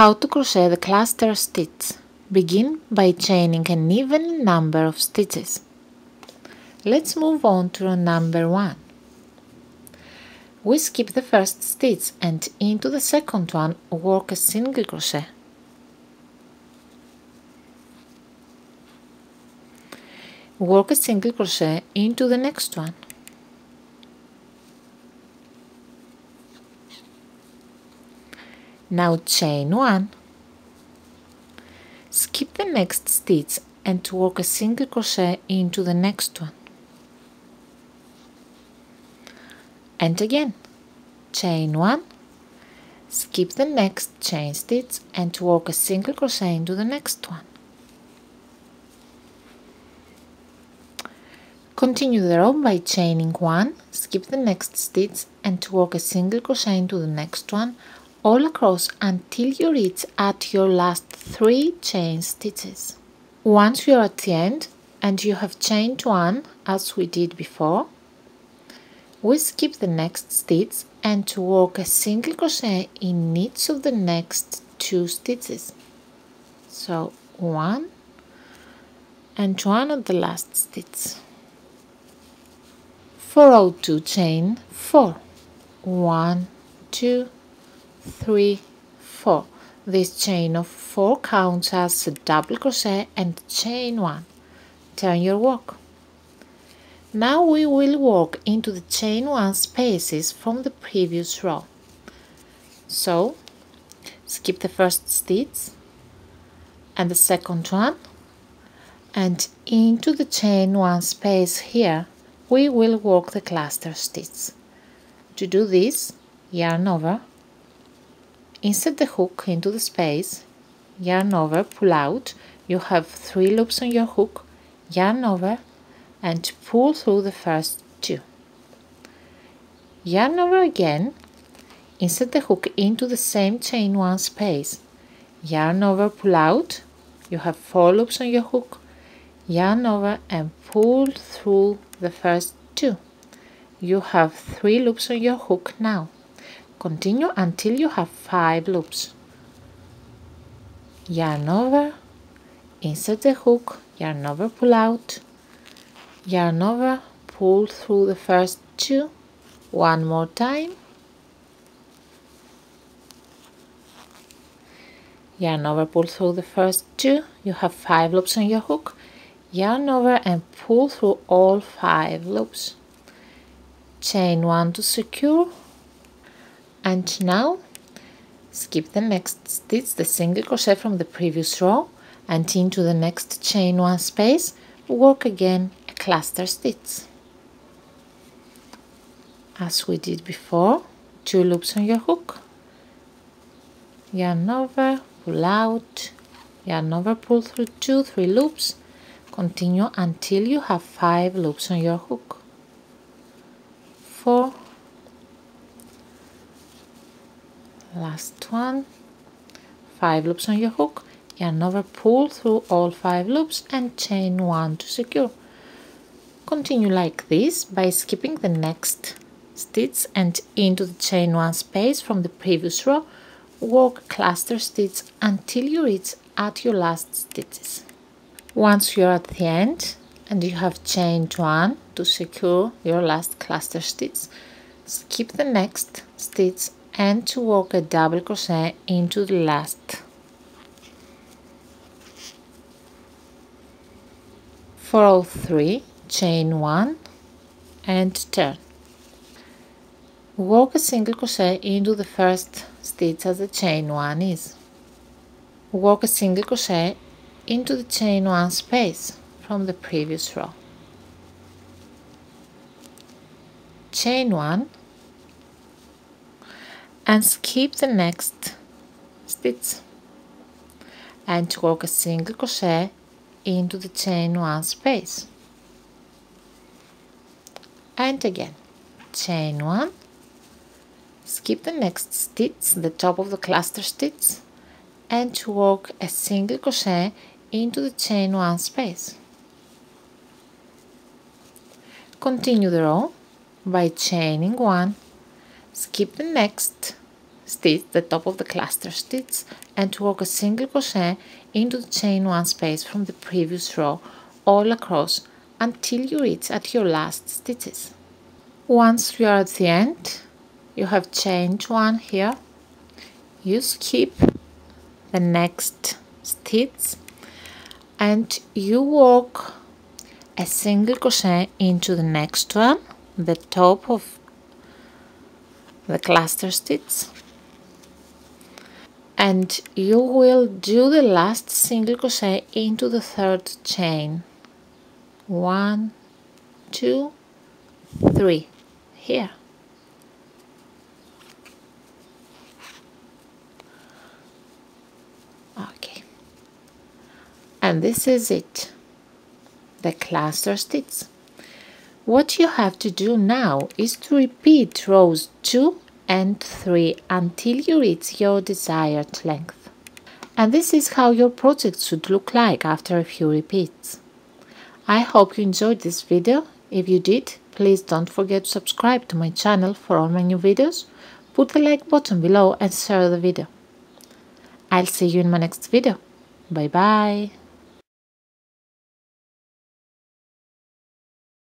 How to crochet the cluster stitch. Begin by chaining an even number of stitches. Let's move on to row number 1. We skip the first stitch and into the second one work a single crochet. Work a single crochet into the next one. Now chain 1. Skip the next stitch and to work a single crochet into the next one. And again, chain 1. Skip the next chain stitch and to work a single crochet into the next one. Continue the row by chaining 1, skip the next stitch and to work a single crochet into the next one all across until you reach at your last three chain stitches. Once you are at the end and you have chained one as we did before, we skip the next stitch and to work a single crochet in each of the next two stitches. So one and one at the last stitch. For row 2 chain 4. 1, 2, three, four. This chain of four counts as a double crochet and chain one. Turn your work. Now we will work into the chain one spaces from the previous row. So, skip the first stitch and the second one and into the chain one space here we will work the cluster stitch. To do this, yarn over Insert the hook into the space, yarn over, pull out. You have three loops on your hook, yarn over and pull through the first two. Yarn over again, insert the hook into the same chain one space, yarn over, pull out. You have four loops on your hook, yarn over and pull through the first two. You have three loops on your hook now. Continue until you have 5 loops. Yarn over, insert the hook, yarn over, pull out, yarn over, pull through the first two, one more time, yarn over, pull through the first two, you have 5 loops on your hook, yarn over and pull through all 5 loops. Chain 1 to secure, and now skip the next. Stitch the single crochet from the previous row and into the next chain one space. Work again a cluster stitch. As we did before two loops on your hook. Yarn over pull out. Yarn over pull through two three loops. Continue until you have five loops on your hook four last one. Five loops on your hook. Yarn over pull through all five loops and chain one to secure. Continue like this by skipping the next stitch and into the chain one space from the previous row. Work cluster stitch until you reach at your last stitches. Once you're at the end and you have chained one to secure your last cluster stitch skip the next stitch and to work a double crochet into the last. For all three chain one and turn. Work a single crochet into the first stitch as the chain one is. Work a single crochet into the chain one space from the previous row. Chain one and skip the next stitch and work a single crochet into the chain one space. And again chain one. Skip the next stitch the top of the cluster stitch and work a single crochet into the chain one space. Continue the row by chaining one. Skip the next stitch the top of the cluster stitch and work a single crochet into the chain one space from the previous row all across until you reach at your last stitches. Once you are at the end, you have chained one here, you skip the next stitch and you work a single crochet into the next one, the top of the cluster stitch and you will do the last single crochet into the third chain. One two three. Here. Okay. And this is it. The cluster stitch. What you have to do now is to repeat rows 2 and 3 until you reach your desired length. And this is how your project should look like after a few repeats. I hope you enjoyed this video. If you did, please don't forget to subscribe to my channel for all my new videos. Put the like button below and share the video. I'll see you in my next video. Bye bye.